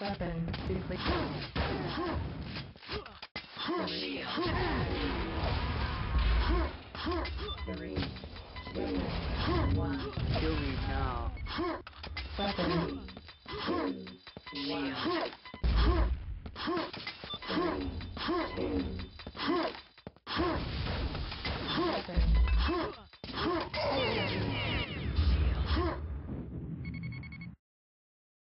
Weapon. Three. Two. One. Kill me now. Weapon. Shield. Weapon.